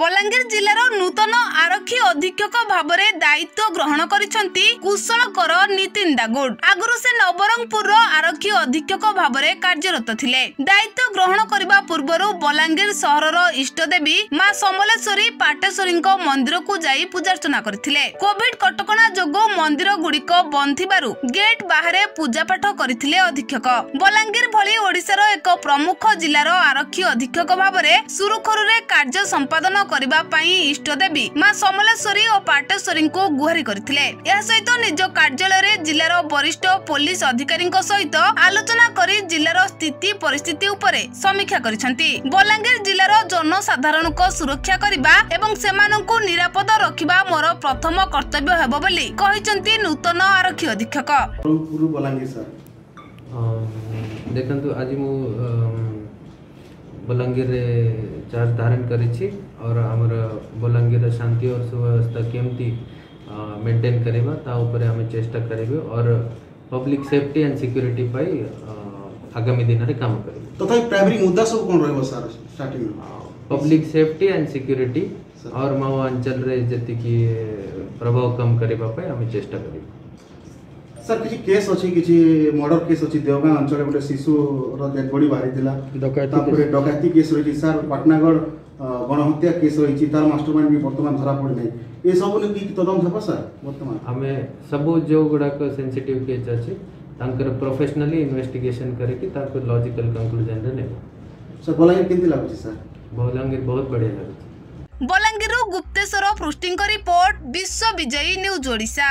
ବଲାଙ୍ଗୀର ଜିଲ୍ଲାର ନୂତନ ଆରକ୍ଷୀ ଅଧୀକ୍ଷକ ଭାବରେ ଦାୟିତ୍ୱ ଗ୍ରହଣ କରିଛନ୍ତି କୁଶଳ କର ନିତିନ ଦାଗୁଡ। ଆଗରୁ ସେ ନବରଙ୍ଗପୁରର ଆରକ୍ଷୀ ଅଧୀକ୍ଷକ ଭାବରେ କାର୍ଯ୍ୟରତ ଥିଲେ। ଦାୟିତ୍ୱ ଗ୍ରହଣ କରିବା ପୂର୍ବରୁ ବଲାଙ୍ଗୀର ସହରର ଇଷ୍ଟଦେବୀ ମା ସମଲେଶ୍ୱରୀ ପାଟେଶ୍ୱରୀଙ୍କ ମନ୍ଦିରକୁ ଯାଇ ପୂଜାର୍ଚ୍ଚନା କରିଥିଲେ। କୋଭିଡ କଟକଣା ଯୋଗୁଁ ମନ୍ଦିର ଗୁଡିକ ବନ୍ଦ ଥିବାରୁ ଗେଟ୍ ବାହାରେ ପୂଜାପାଠ କରିଥିଲେ ଅଧୀକ୍ଷକ। ବଲାଙ୍ଗୀର ଭଳି ଓଡିଶାର ଏକ ପ୍ରମୁଖ ଜିଲ୍ଲାର ଆରକ୍ଷୀ ଅଧୀକ୍ଷକ ଭାବରେ ସୁରୁଖୁରୁରେ କାର୍ଯ୍ୟ ସମ୍ପାଦନ କରିବା ପାଇଁ ଇଷ୍ଟଦେବୀ ମା ସମଲେଶ୍ୱରୀ ଓ ପାଟେଶ୍ୱରୀଙ୍କୁ ଗୁହାରି କରିଥିଲେ। ଏହା ସହିତ ନିଜ କାର୍ଯ୍ୟାଳୟରେ ଜିଲ୍ଲାର ବରିଷ୍ଠ ପୋଲିସ ଅଧିକାରୀଙ୍କ ସହିତ ଆଲୋଚନା କରି ଜିଲ୍ଲାର ସ୍ଥିତି ପରିସ୍ଥିତି ଉପରେ ସମୀକ୍ଷା କରିଛନ୍ତି। ବଲାଙ୍ଗୀର ଜିଲ୍ଲାର ଜନସାଧାରଣଙ୍କ ସୁରକ୍ଷା କରିବା ଏବଂ ସେମାନଙ୍କୁ ନିରାପଦ ରଖିବା ମୋର ପ୍ରଥମ କର୍ତ୍ତବ୍ୟ ହେବ ବୋଲି କହିଛନ୍ତି ନୂତନ ଆରକ୍ଷୀ ଅଧୀକ୍ଷକ। ଦେଖନ୍ତୁ ଆଜି ମୁଁ ବଲାଙ୍ଗୀରରେ ଚାର୍ଜ ଧାରଣ କରିଛି और ଆମର ବଲାଙ୍ଗୀରର ଶାନ୍ତି और ସୁବ୍ୟବସ୍ଥା କେମିତି ମେଣ୍ଟେନ୍ କରିବା ତା ଉପରେ ଆମେ ଚେଷ୍ଟା କରିବୁ और ପବ୍ଲିକ୍ ସେଫ୍ଟି ଆଣ୍ଡ ସିକ୍ୟୁରିଟି ପାଇଁ ଅ, ଆଗାମୀ ଦିନରେ କାମ କରିବୁ ତଥାପି ପ୍ରାଇମେରୀ ମୁଦ୍ଦା ସବୁ କ'ଣ ରହିବ sir starting public safety and security और ମାଓ ଅଞ୍ଚଳରେ ଯେତିକି ପ୍ରଭାବ କମ କରିବା ପାଇଁ ଆମେ ଚେଷ୍ଟା କରିବୁ ସାର୍ କିଛି କେସ୍ ଅଛି କିଛି ମର୍ଡର କେସ୍ ଅଛି ଦେଓଗାଁ ଅଞ୍ଚଳରେ ଗୋଟେ ଶିଶୁର ଡେଡ୍ ବଡି ବାହାରିଥିଲା। ଡକାୟତି ତାପରେ ଡକାୟତି କେସ୍ ରହିଛି ସାର୍ ପାଟନାଗଡ଼ ଅ, ଗଣହତ୍ୟା କେସ୍ ରହିଛି ତାର ମାଷ୍ଟର ମାଇଣ୍ଡ ବି ବର୍ତ୍ତମାନ ଧରା ପଡ଼ିନାହିଁ। ଏସବୁ ନେଇକି କି ତଦନ୍ତ ହେବ ସାର୍ ବର୍ତ୍ତମାନ? ଆମେ ସବୁ ଯେଉଁ ଗୁଡ଼ାକ ସେନ୍ସିଟିଭ୍ କେସ୍ ଅଛି ତାଙ୍କର ପ୍ରୋଫେସନାଲି ଇନଭେଷ୍ଟିଗେସନ୍ କରିକି ତାକୁ ଲଜିକାଲ୍ କନକ୍ଲୁଜନରେ ନେବୁ। ସାର୍ ବଲାଙ୍ଗୀର କେମିତି ଲାଗୁଛି ସାର୍? ବଲାଙ୍ଗୀର ବହୁତ ବଢ଼ିଆ ଲାଗୁଛି। ବଲାଙ୍ଗୀରରୁ ଗୁପ୍ତେଶ୍ୱର ପୃଷ୍ଟିଙ୍କ ରିପୋର୍ଟ ବିଶ୍ୱ ବିଜୟୀ ନ୍ୟୁଜ୍ ଓଡ଼ିଶା।